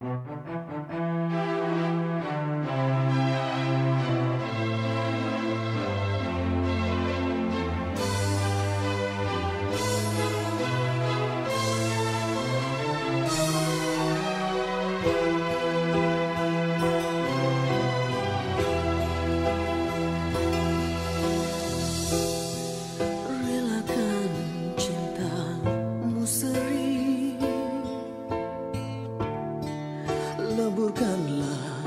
Mm-hmm. Kuburkanlah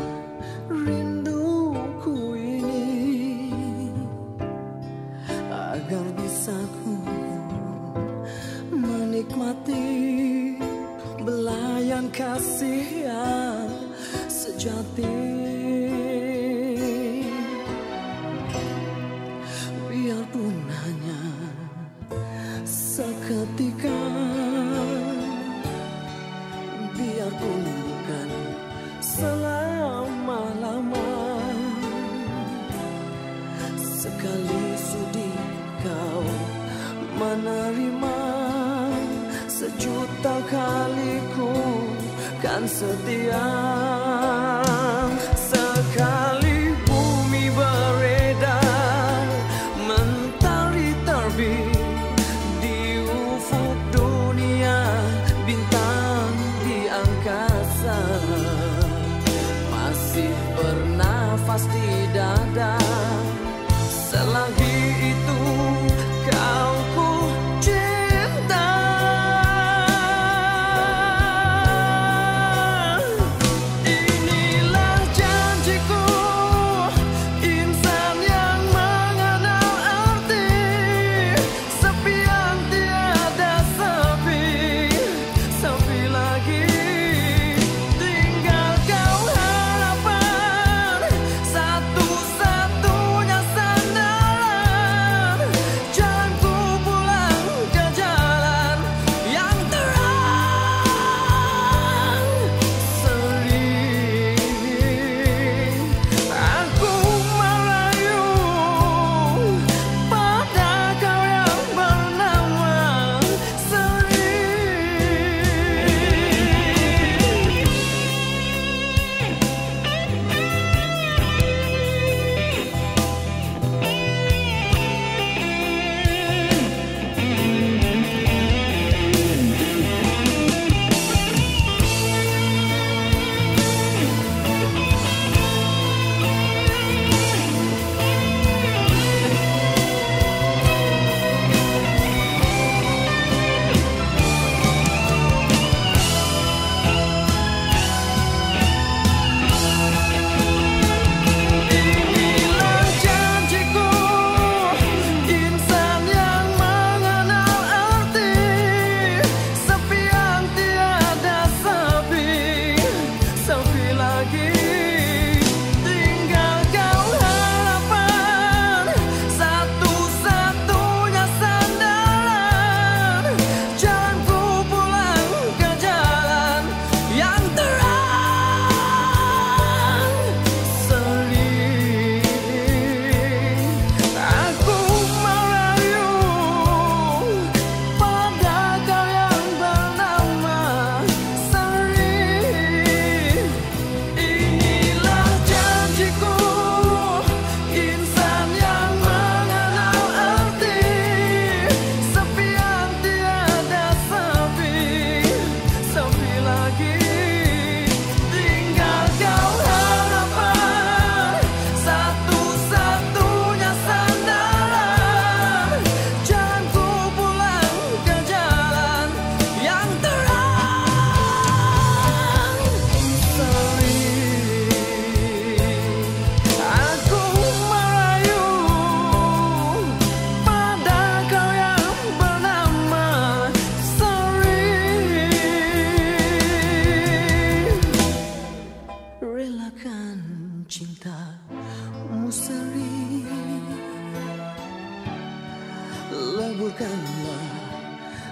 rinduku ini Agar bisa ku menikmati Belayan kasih yang sejati. Biarpun hanya seketika selama-lama. Sekali sudi kau menerima Sejuta kali ku kan setia.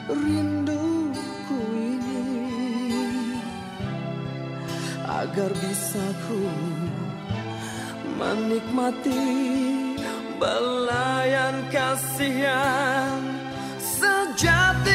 Rinduku ini Agar bisa ku menikmati Belayan kasihan sejati.